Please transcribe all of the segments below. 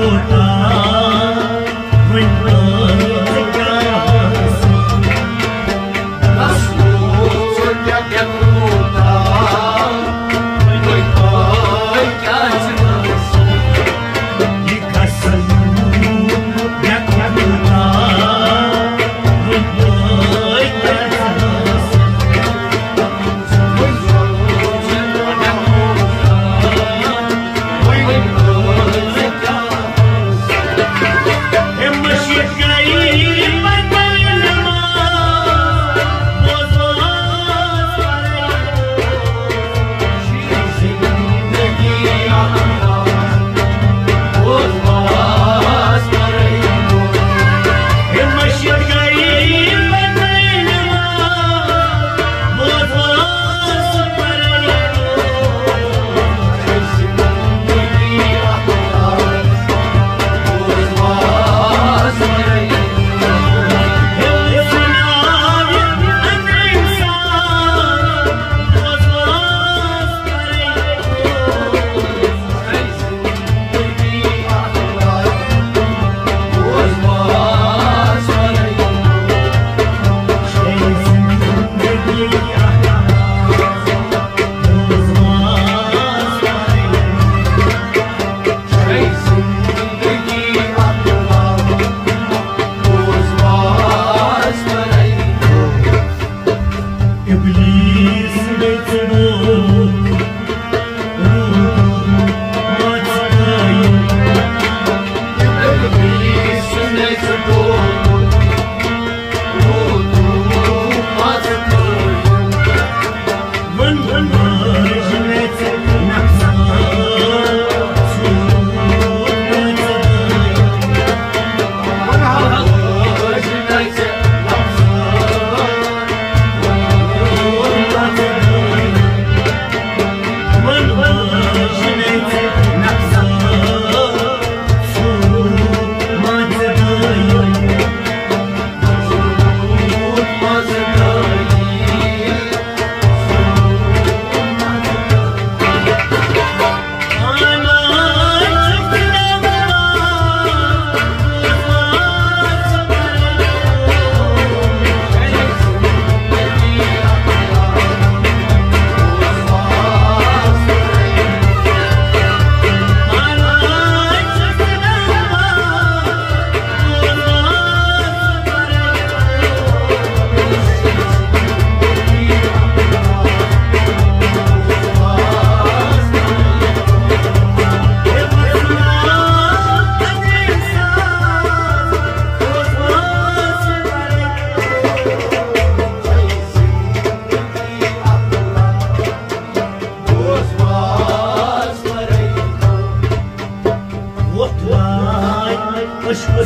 पुता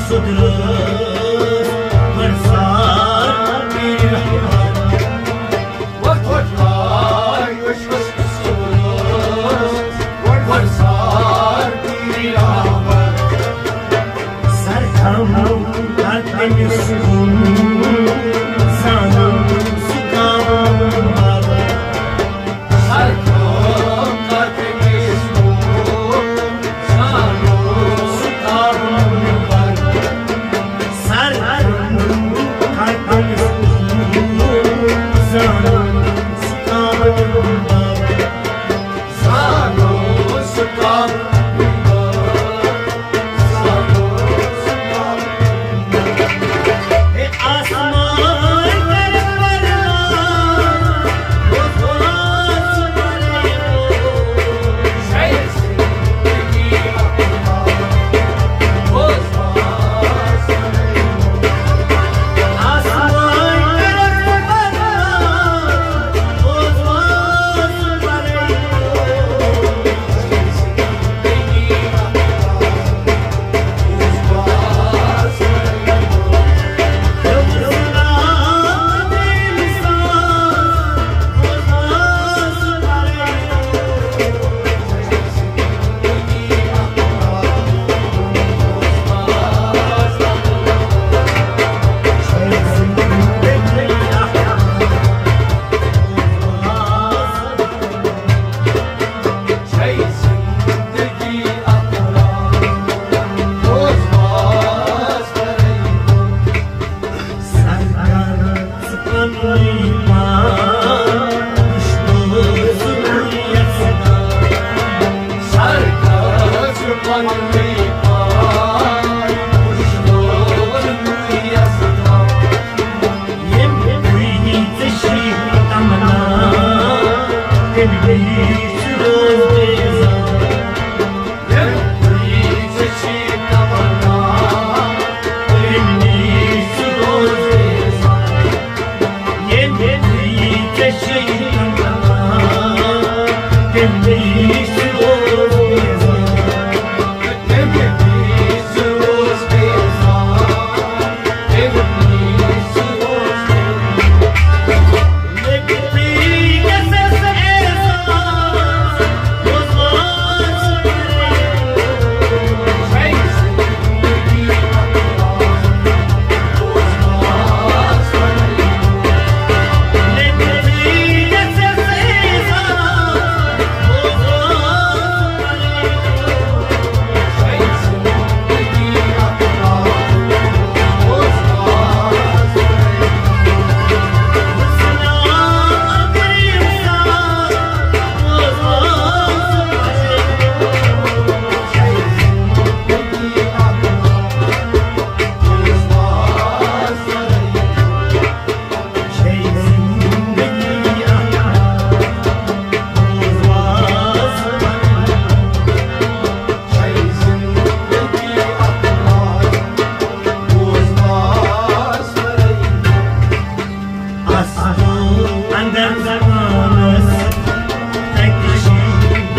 Suốt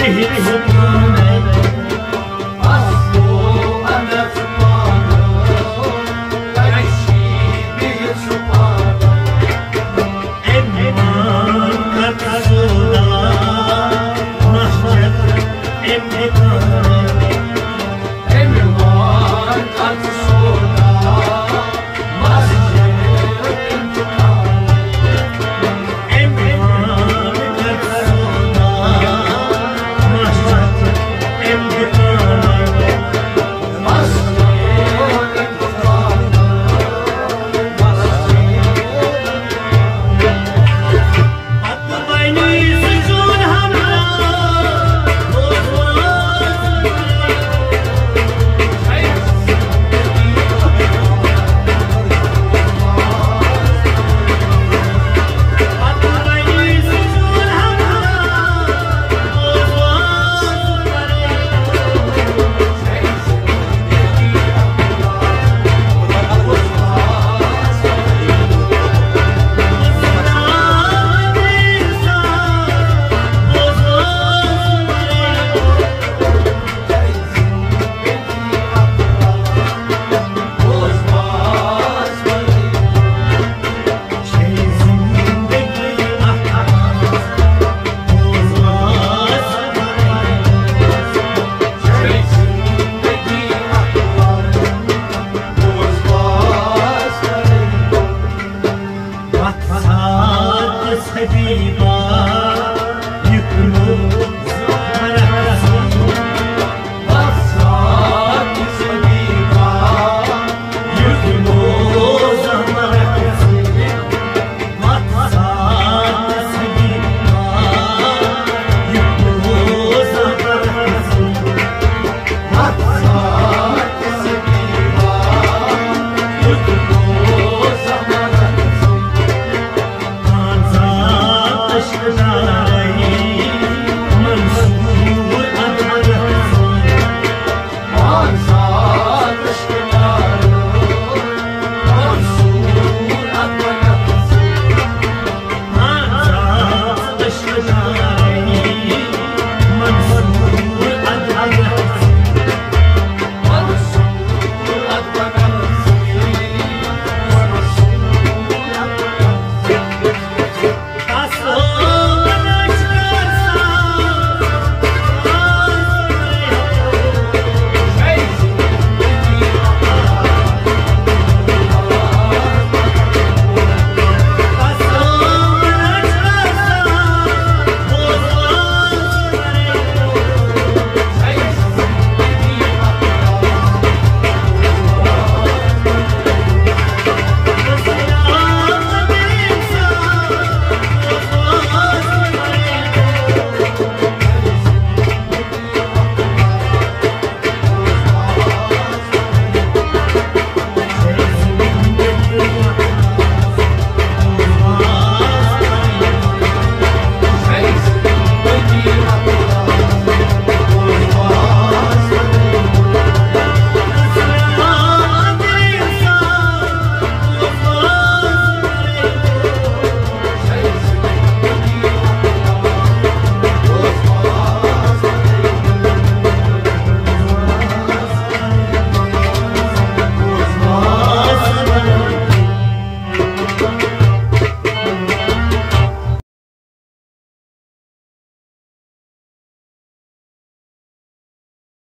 Thank you.